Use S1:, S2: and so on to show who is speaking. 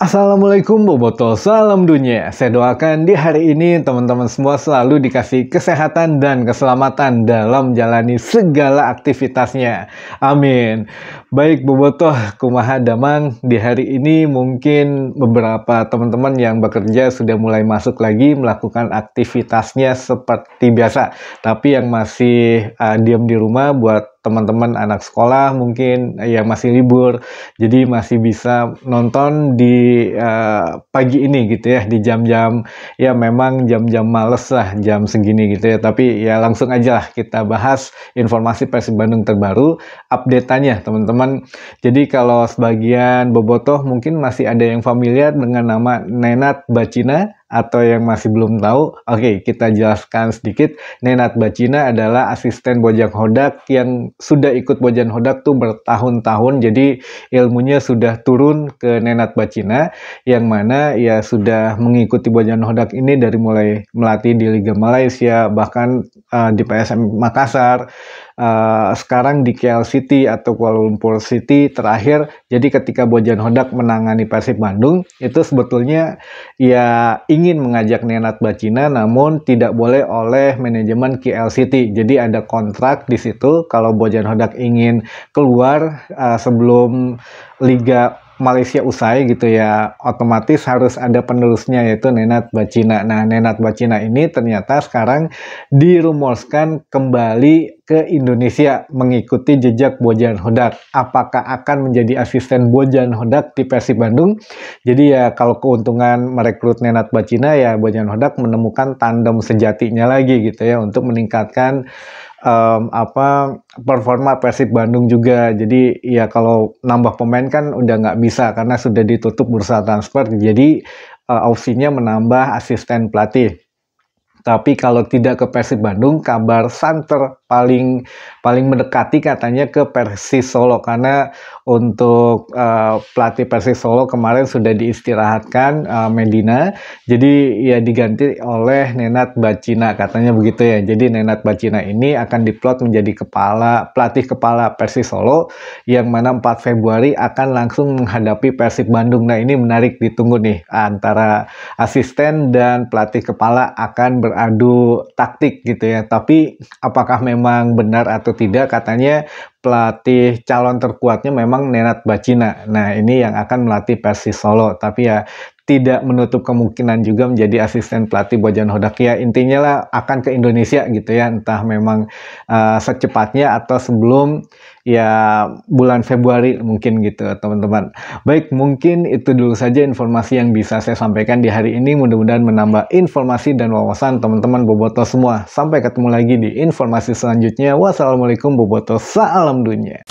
S1: Assalamualaikum Boboto, salam dunia. Saya doakan di hari ini teman-teman semua selalu dikasih kesehatan dan keselamatan dalam menjalani segala aktivitasnya. Amin. Baik Boboto, kumaha damang di hari ini mungkin beberapa teman-teman yang bekerja sudah mulai masuk lagi melakukan aktivitasnya seperti biasa. Tapi yang masih uh, diam di rumah buat teman-teman anak sekolah mungkin yang masih libur. Jadi masih bisa nonton di uh, pagi ini gitu ya di jam-jam ya memang jam-jam males lah jam segini gitu ya. Tapi ya langsung aja lah kita bahas informasi Persib Bandung terbaru update-nya teman-teman. Jadi kalau sebagian bobotoh mungkin masih ada yang familiar dengan nama Nenat Bacina atau yang masih belum tahu, oke okay, kita jelaskan sedikit. Nenat Bacina adalah asisten Bojang Hodak yang sudah ikut Bojang Hodak tuh bertahun-tahun. Jadi ilmunya sudah turun ke Nenat Bacina yang mana ya sudah mengikuti Bojang Hodak ini dari mulai melatih di Liga Malaysia bahkan uh, di PSM Makassar uh, sekarang di KL City atau Kuala Lumpur City terakhir. Jadi ketika Bojan Hodak menangani Persib Bandung itu sebetulnya ya ingin mengajak Nenat Bacina namun tidak boleh oleh manajemen KL City. Jadi ada kontrak di situ kalau Bojan Hodak ingin keluar uh, sebelum liga Malaysia usai gitu ya, otomatis harus ada penerusnya yaitu Nenat Bacina. Nah, Nenat Bacina ini ternyata sekarang dirumuskan kembali ke Indonesia mengikuti jejak Bojan Hodak. Apakah akan menjadi asisten Bojan Hodak di Persib Bandung? Jadi ya kalau keuntungan merekrut Nenat Bacina ya Bojan Hodak menemukan tandem sejatinya lagi gitu ya untuk meningkatkan um, apa performa Persib Bandung juga. Jadi ya kalau nambah pemain kan udah nggak bisa karena sudah ditutup bursa transfer. Jadi uh, opsinya menambah asisten pelatih. Tapi kalau tidak ke Persib Bandung, kabar santer paling paling mendekati katanya ke Persis Solo. Karena untuk uh, pelatih Persis Solo kemarin sudah diistirahatkan uh, Medina. Jadi ya diganti oleh Nenat Bacina katanya begitu ya. Jadi Nenat Bacina ini akan diplot menjadi kepala pelatih kepala Persis Solo yang mana 4 Februari akan langsung menghadapi Persib Bandung. Nah ini menarik ditunggu nih antara asisten dan pelatih kepala akan beradu taktik gitu ya. Tapi apakah memang memang benar atau tidak katanya pelatih calon terkuatnya memang Nenat Bacina. Nah, ini yang akan melatih Persis Solo. Tapi ya tidak menutup kemungkinan juga menjadi asisten pelatih Bojan Hodak ya. Intinya lah akan ke Indonesia gitu ya entah memang uh, secepatnya atau sebelum ya bulan Februari mungkin gitu teman-teman. Baik mungkin itu dulu saja informasi yang bisa saya sampaikan di hari ini. Mudah-mudahan menambah informasi dan wawasan teman-teman Boboto semua. Sampai ketemu lagi di informasi selanjutnya. Wassalamualaikum Boboto. Salam dunia